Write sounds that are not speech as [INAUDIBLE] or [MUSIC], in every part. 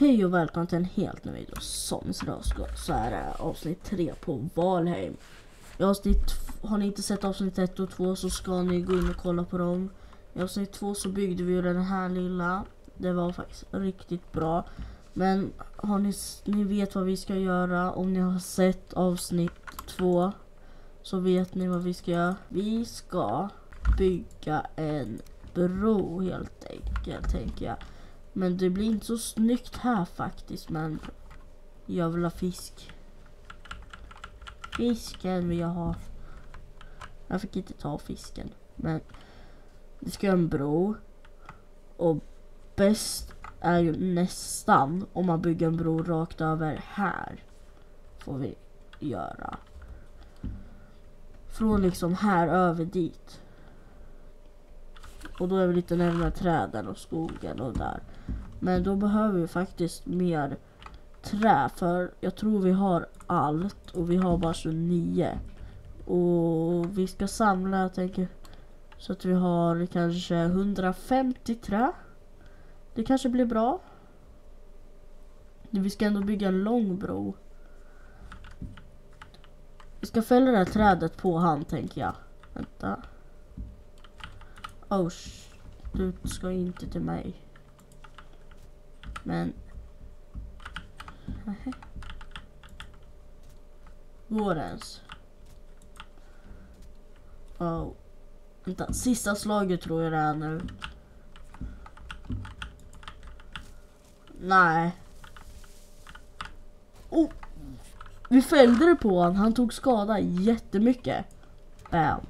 Hej och välkommen till en helt ny video. Som idag ska, så är det avsnitt 3 på Valheim. I avsnitt, har ni inte sett avsnitt 1 och 2 så ska ni gå in och kolla på dem. I avsnitt 2 så byggde vi ju den här lilla. Det var faktiskt riktigt bra. Men har ni, ni vet vad vi ska göra. Om ni har sett avsnitt 2 så vet ni vad vi ska göra. Vi ska bygga en bro helt enkelt tänker jag. Men det blir inte så snyggt här faktiskt men jag vill ha fisk. Fisken vill jag ha. Jag fick inte ta fisken men vi ska göra en bro. Och bäst är ju nästan om man bygger en bro rakt över här. Får vi göra. Från liksom här över dit. Och då är vi lite närmare träden och skogen och där. Men då behöver vi faktiskt mer trä för jag tror vi har allt och vi har bara 29. Och vi ska samla, jag tänker, så att vi har kanske 150 trä. Det kanske blir bra. Vi ska ändå bygga en lång bro. Vi ska fälla det här trädet på hand tänker jag. Vänta. Oh, du ska inte till mig. Men... Nähä. Går det ens? Oh. Vänta, sista slaget tror jag det är nu. Nej. Oh. Vi fällde det på honom. Han tog skada jättemycket. Bam.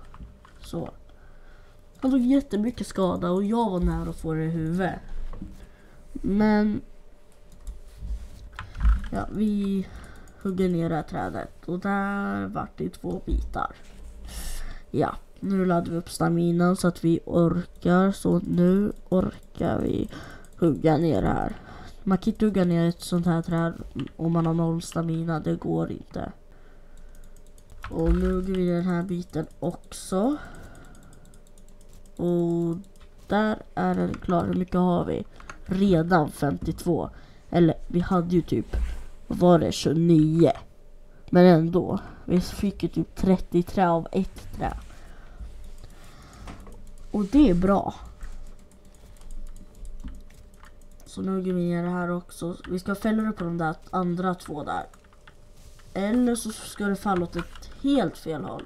Så. Han tog jättemycket skada och jag var nära att få det i huvudet. Men... Ja, vi hugger ner det här trädet och där vart det två bitar. Ja, nu laddar vi upp staminan så att vi orkar. Så nu orkar vi hugga ner det här. Man kan inte hugga ner ett sånt här träd om man har noll stamina. Det går inte. Och nu hugger vi den här biten också. Och där är den klar. Hur mycket har vi? Redan 52. Eller vi hade ju typ, vad var det, 29. Men ändå. Vi fick ju typ 30 trä av ett trä. Och det är bra. Så nu går vi ner det här också. Vi ska fälla det på de där andra två där. Eller så ska det falla åt ett helt fel håll.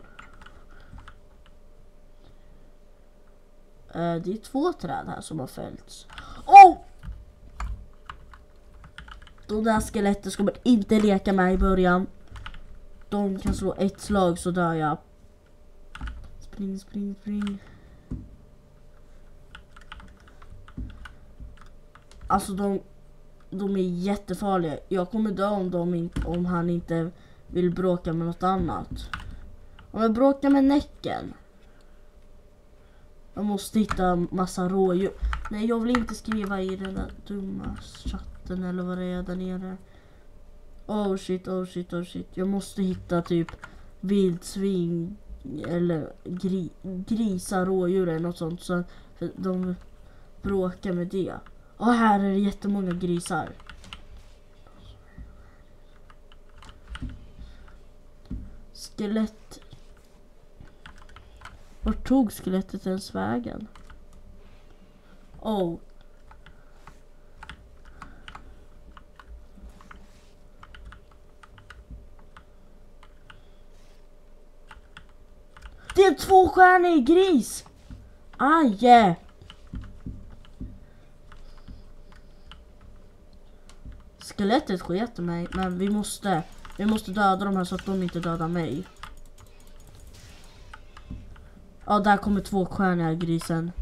Uh, det är två träd här som har fällts. Oh! De där skeletten ska man inte leka med i början. De kan slå ett slag så dör jag. Spring, spring, spring. Alltså de, de är jättefarliga. Jag kommer dö om, de om han inte vill bråka med något annat. Om jag bråkar med Näcken. Jag måste hitta massa rådjur. Nej, jag vill inte skriva i den där dumma chatten eller vad det är där nere. Oh shit, oh shit, oh shit. Jag måste hitta typ vildsvin eller gri, grisar, rådjur eller något sånt. Så de bråkar med det. Och här är det jättemånga grisar. Skelett vart tog skelettet ens vägen? Oh. Det är en tvåstjärnig gris! Aj! Eh. Skelettet sket mig, men vi måste, vi måste döda dem här så att de inte dödar mig. Ja, där kommer två stjärniga grisen.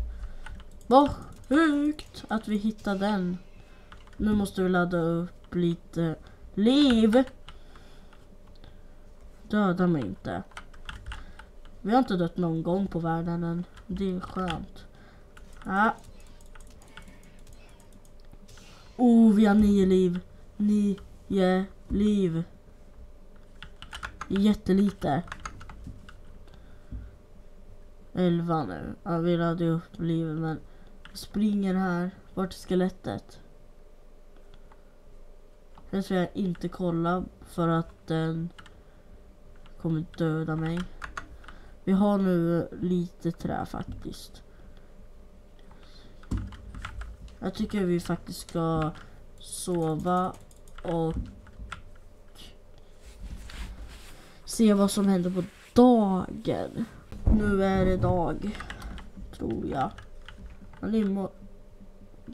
Vad sjukt att vi hittade den. Nu måste vi ladda upp lite liv. Döda mig inte. Vi har inte dött någon gång på världen än. Det är skönt. Ja. Oh, vi har nio liv. Nio liv. Jättelite. 11 nu. Jag vill ha det upp livet men springer här. Vart är skelettet? Den ska jag inte kolla för att den kommer döda mig. Vi har nu lite trä faktiskt. Jag tycker vi faktiskt ska sova och se vad som händer på dagen. Nu är det dag, tror jag. Men det är, imor-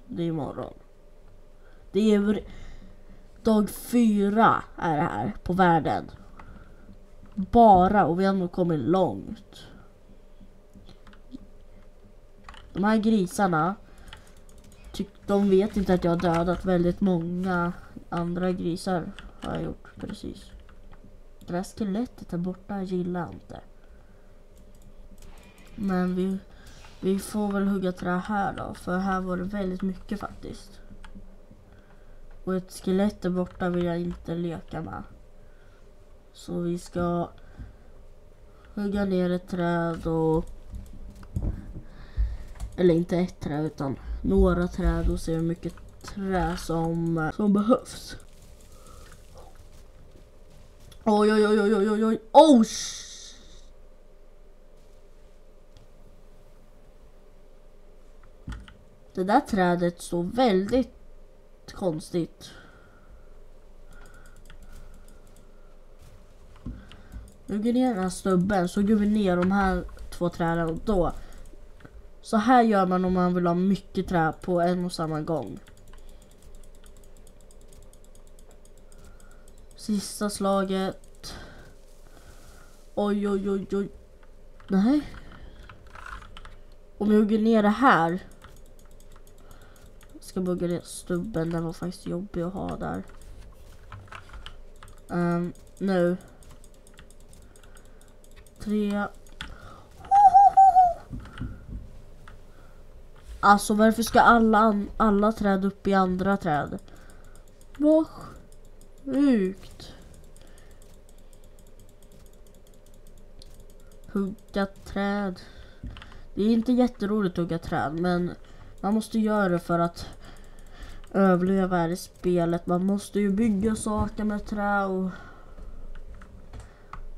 det är imorgon. Det är dag fyra är det här på världen. Bara och vi har nog kommit långt. De här grisarna, tyck, de vet inte att jag har dödat väldigt många andra grisar. Har jag gjort precis. Det där skelettet där borta gillar jag inte. Men vi, vi får väl hugga trä här då, för här var det väldigt mycket faktiskt. Och ett skelett där borta vill jag inte leka med. Så vi ska hugga ner ett träd och... Eller inte ett träd utan några träd och se hur mycket trä som, som behövs. Oj, oj, oj, oj, oj, oj, oj. Oh! Det där trädet står väldigt konstigt. Nu går ner den här stubben så går vi ner de här två träden och då. Så här gör man om man vill ha mycket trä på en och samma gång. Sista slaget. Oj, oj, oj, oj. Nej. Om jag hugger ner det här. Ska bugga ner stubben, den var faktiskt jobbig att ha där. Um, nu. Tre. Alltså varför ska alla, alla träd upp i andra träd? Vad sjukt. Hugga träd. Det är inte jätteroligt att hugga träd men man måste göra det för att överleva här i spelet. Man måste ju bygga saker med trä och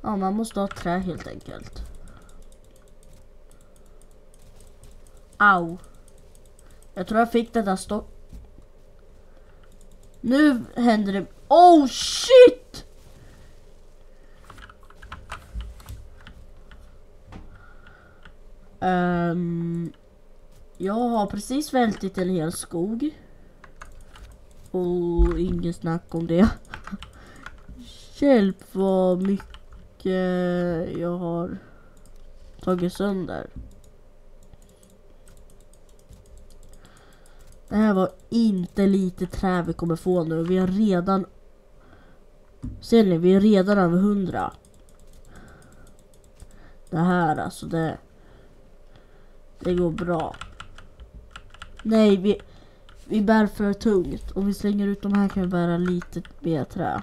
Ja, man måste ha trä helt enkelt. Au. Jag tror jag fick det där stopp. Nu händer det. Oh shit! Ehm, jag har precis vältit en hel skog. Och ingen snack om det. Hjälp vad mycket jag har tagit sönder. Det här var inte lite trä vi kommer få nu. Vi har redan... Ser ni? Vi är redan över hundra. Det här alltså, det... Det går bra. Nej, vi, vi bär för tungt. Om vi slänger ut de här kan vi bära lite mer trä.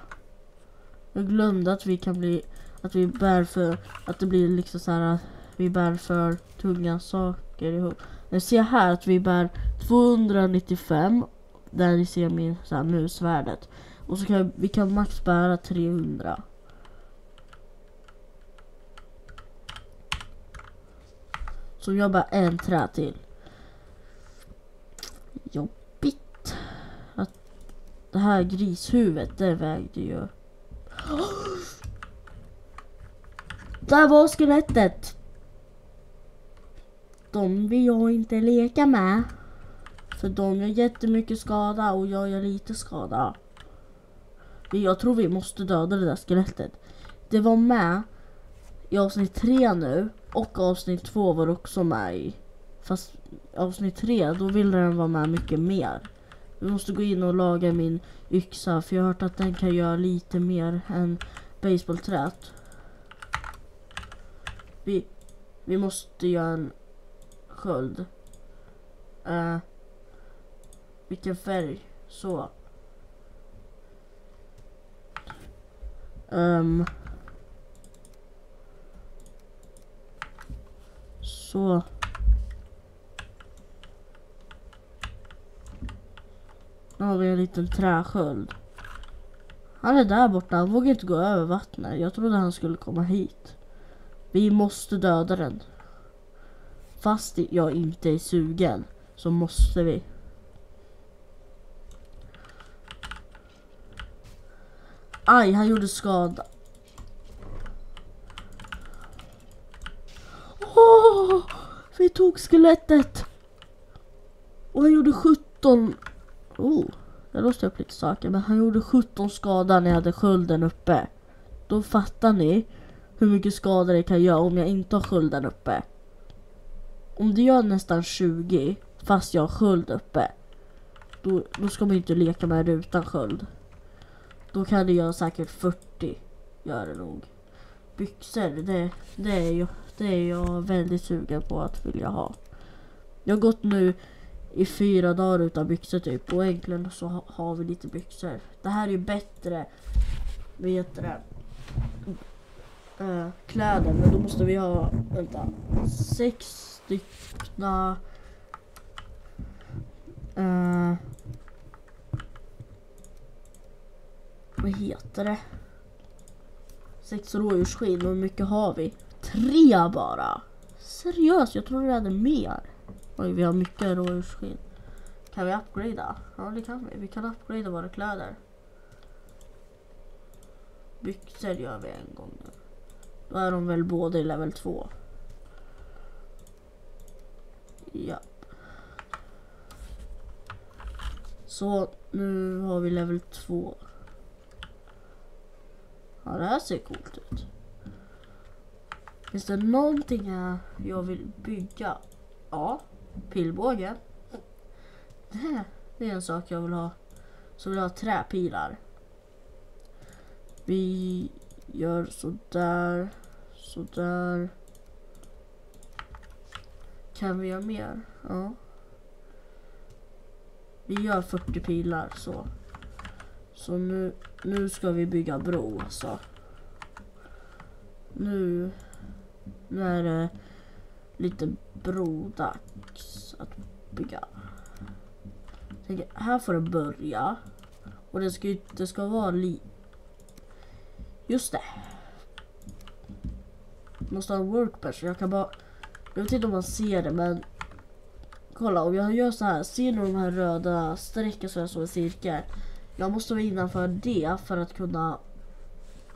Jag glömde att vi kan bli... Att vi bär för... Att det blir liksom så här att vi bär för tunga saker ihop. Jag ser här att vi bär 295. Där ni ser min så här, musvärdet. Och så kan vi kan max bära 300. Så jag bara en trä till. Jobbigt. Det här grishuvudet, det vägde ju. Där var skelettet. De vill jag inte leka med. För de gör jättemycket skada och jag gör lite skada. Men Jag tror vi måste döda det där skelettet. Det var med i avsnitt tre nu och avsnitt två var också med i. Fast avsnitt tre, då ville den vara med mycket mer. Vi måste gå in och laga min yxa för jag har hört att den kan göra lite mer än baseballträt. Vi, vi måste göra en sköld. Uh, vilken färg? Så. Um, så. Nu har vi en liten träsköld. Han är där borta, han vågar inte gå över vattnet. Jag trodde han skulle komma hit. Vi måste döda den. Fast jag inte är sugen så måste vi. Aj, han gjorde skada. Åh, vi tog skelettet. Och han gjorde 17. Oh, jag låste upp lite saker. Men han gjorde 17 skada när jag hade skölden uppe. Då fattar ni hur mycket skada det kan göra om jag inte har skölden uppe. Om det gör nästan 20 fast jag har sköld uppe. Då, då ska man inte leka med det utan sköld. Då kan det göra säkert 40. Gör det nog. Byxor, det, det, är jag, det är jag väldigt sugen på att vilja ha. Jag har gått nu i fyra dagar utan byxor typ. Och egentligen så ha, har vi lite byxor. Det här är ju bättre, vad heter det? äh, kläder. Men då måste vi ha, vänta, sex styckna äh, vad heter det? Sex rådjursskinn hur mycket har vi? Tre bara! Seriöst, jag trodde vi hade mer. Oj, vi har mycket rådjursskinn. Kan vi upgrada? Ja, det kan vi. Vi kan upgrada våra kläder. Byxor gör vi en gång nu. Då är de väl båda i level 2. Ja. Så nu har vi level 2. Ja, det här ser coolt ut. Finns det någonting jag vill bygga? Ja, pilbåge. Det, det är en sak jag vill ha. Så vill jag ha träpilar. Vi gör sådär, sådär. Kan vi göra mer? Ja. Vi gör 40 pilar så. Så nu, nu ska vi bygga bro alltså. Nu, nu är det lite brodags att bygga. Tänk, här får det börja. Och det ska, det ska vara li... Just det. Måste ha en workbench. Jag kan bara jag vet inte om man ser det men kolla om jag gör så här. Ser ni de här röda strecken som är som en cirkel? Jag måste vara innanför det för att kunna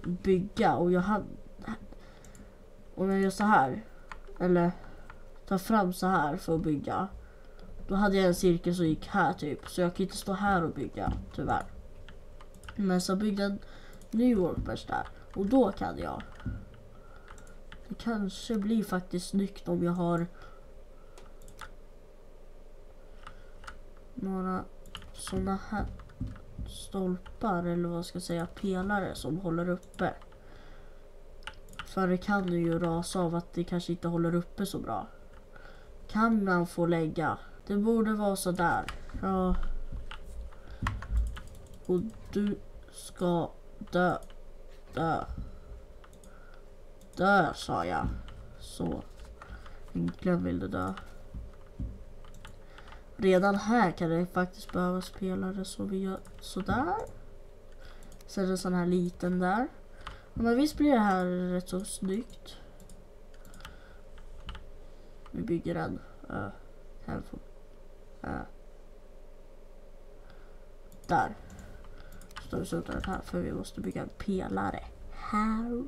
bygga och jag hade om jag gör så här eller ta fram så här för att bygga då hade jag en cirkel som gick här typ så jag kan inte stå här och bygga tyvärr. Men så byggde jag en ny workbench där och då kan jag. Det kanske blir faktiskt snyggt om jag har några sådana här stolpar eller vad ska jag säga pelare som håller uppe. För det kan ju rasa av att det kanske inte håller uppe så bra. Kan man få lägga? Det borde vara sådär. Ja. Och du ska dö. Dö. Dö sa jag. Så. Äntligen vill du dö. Redan här kan det faktiskt behövas spelare så vi gör sådär. Sen en sån här liten där. Men visst blir det här rätt så snyggt. Vi bygger en. Uh, här uh. Där. Står vi så den här för vi måste bygga en pelare. Här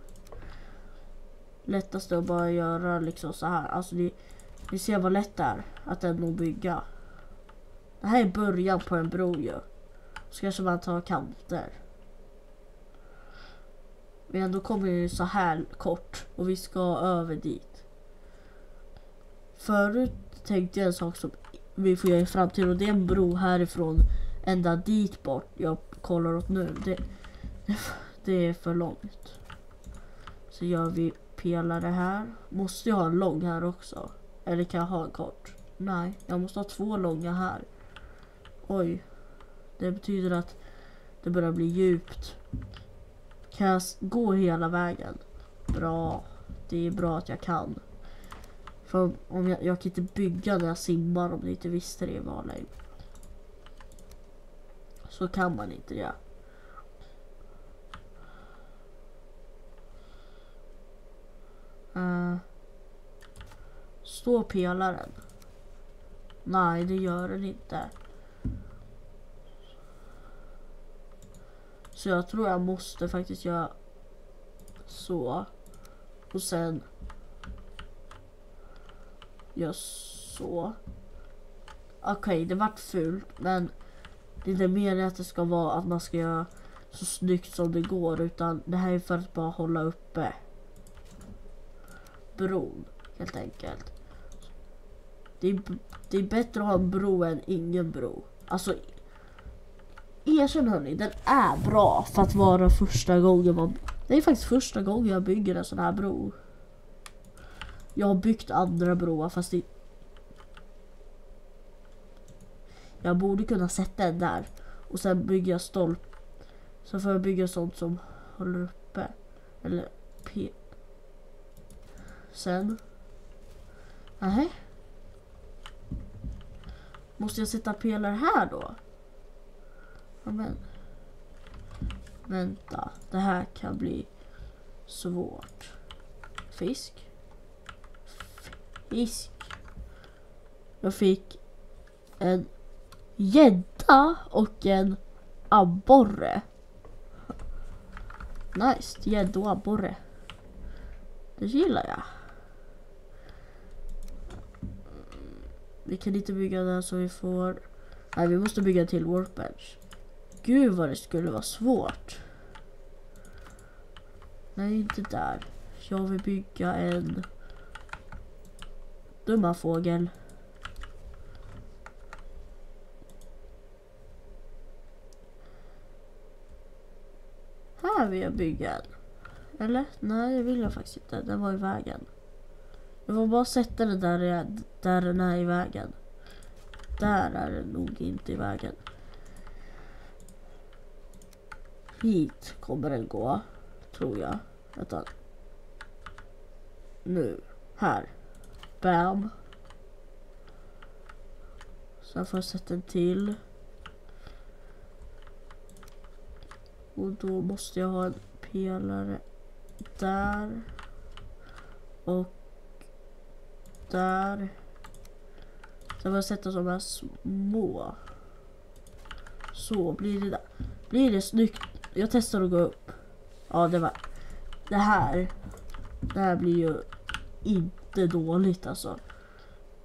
lättaste att bara göra liksom så här. Alltså ni, ni ser vad lätt det är att ändå bygga. Det här är början på en bro ju. Så kanske man tar kanter. Vi ändå kommer ju så här kort och vi ska över dit. Förut tänkte jag en sak som vi får göra i framtiden och det är en bro härifrån ända dit bort jag kollar åt nu. Det, [LAUGHS] det är för långt. Så gör vi pelare här. Måste jag ha en lång här också? Eller kan jag ha en kort? Nej, jag måste ha två långa här. Oj. Det betyder att det börjar bli djupt. Kan jag gå hela vägen? Bra. Det är bra att jag kan. För om jag, jag kan inte bygga när jag simmar om ni inte visste det i Valheim. Så kan man inte göra. Ja. Uh, står pelaren? Nej, det gör den inte. Så jag tror jag måste faktiskt göra så. Och sen gör så. Okej, okay, det vart fult men det är inte meningen att det ska vara att man ska göra så snyggt som det går utan det här är för att bara hålla uppe bron helt enkelt. Det är, det är bättre att ha en bro än ingen bro. Alltså erkänn hörni, den är bra för att vara första gången man... Det är faktiskt första gången jag bygger en sån här bro. Jag har byggt andra broar fast det... Jag borde kunna sätta en där. Och sen bygga stolp. Så får jag bygga sånt som håller uppe. Eller P... Sen... Nej. Måste jag sätta pelare här då? Ja, men. Vänta, det här kan bli svårt. Fisk. Fisk. Jag fick en gädda och en abborre. Nice, gädda och abborre. Det gillar jag. Vi kan inte bygga den så vi får... Nej, vi måste bygga till workbench. Gud vad det skulle vara svårt. Nej, inte där. Jag vill bygga en dumma fågel. Här vill jag bygga en. Eller? Nej, det vill jag faktiskt inte. Den var i vägen. Jag får bara sätta den där, där den är i vägen. Där är den nog inte i vägen. Hit kommer den gå, tror jag. Vänta. Nu. Här. Bam. Sen får jag sätta en till. Och då måste jag ha en pelare där. Och där. Sen får jag sätta de här små. Så blir det där. Blir det snyggt jag testar att gå upp. Ja, det var... Det här... Det här blir ju inte dåligt alltså.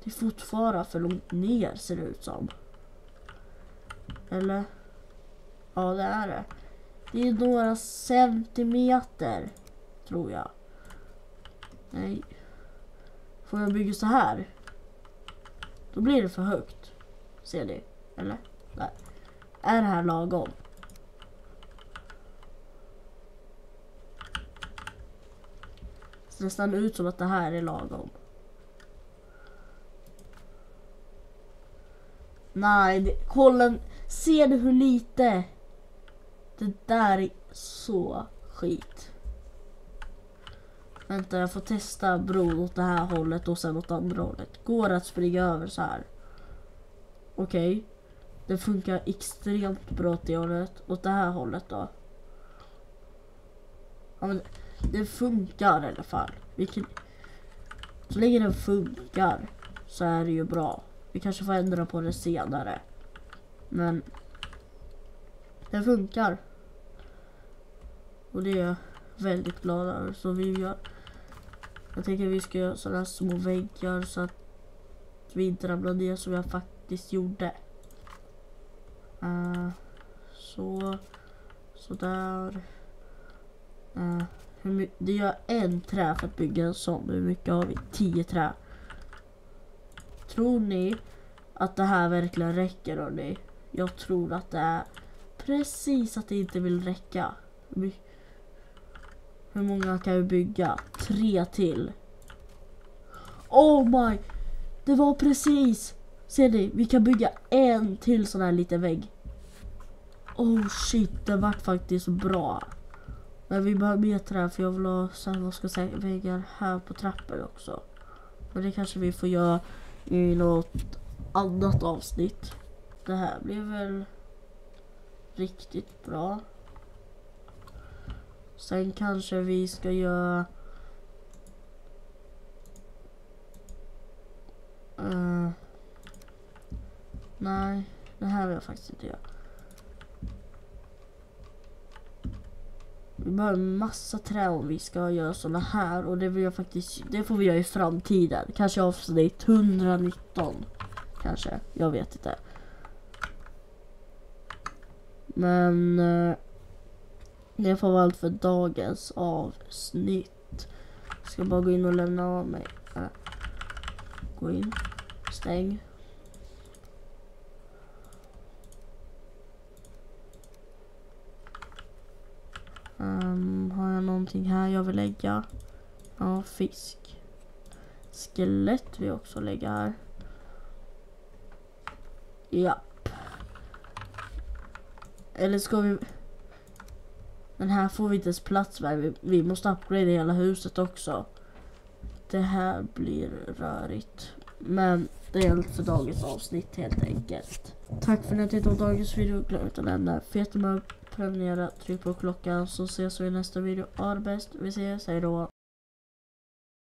Det är fortfarande för långt ner ser det ut som. Eller? Ja, det är det. Det är några centimeter. Tror jag. Nej. Får jag bygga så här? Då blir det för högt. Ser ni? Eller? Nej. Är det här lagom? Ser nästan ut som att det här är lagom. Nej, det, kolla. Ser du hur lite? Det där är så skit. Vänta, jag får testa bron åt det här hållet och sen åt andra hållet. Går det att springa över så här? Okej. Okay. Det funkar extremt bra åt det hållet. Åt det här hållet då? Ja, men det funkar i alla fall. Vilken... Så länge den funkar så är det ju bra. Vi kanske får ändra på det senare. Men den funkar. Och det är jag väldigt glad över. Så vi gör... Jag tänker att vi ska göra sådana små väggar så att vi inte ramlar ner som jag faktiskt gjorde. Uh, så. Sådär. Uh, eh, det gör en trä för att bygga en sån. Hur mycket har vi? Tio trä. Tror ni att det här verkligen räcker hörni? Jag tror att det är precis att det inte vill räcka. Hur många kan vi bygga? Tre till. Oh my! Det var precis! Ser ni? Vi kan bygga en till sån här liten vägg. Oh shit, det vart faktiskt bra. Men vi behöver mer trä för jag vill ha samma väggar här på trappor också. Men det kanske vi får göra i något annat avsnitt. Det här blir väl riktigt bra. Sen kanske vi ska göra uh, Nej, det här vill jag faktiskt inte göra. Vi behöver massa trä om vi ska göra såna här och det vill jag faktiskt, det får vi göra i framtiden. Kanske avsnitt 119. Kanske, jag vet inte. Men eh, det får vara allt för dagens avsnitt. Jag ska bara gå in och lämna av mig. Äh, gå in, stäng. Um, har jag någonting här jag vill lägga? Ja, fisk. Skelett vill jag också lägga här. Japp. Eller ska vi... Den här får vi inte ens plats med. Vi, vi måste upgrada hela huset också. Det här blir rörigt. Men det är allt för dagens avsnitt helt enkelt. Tack för att ni har tittat på dagens video. Glöm inte att lämna fetemugg, prenumerera, tryck på klockan så ses vi i nästa video. Ha det bäst. Vi ses, hejdå.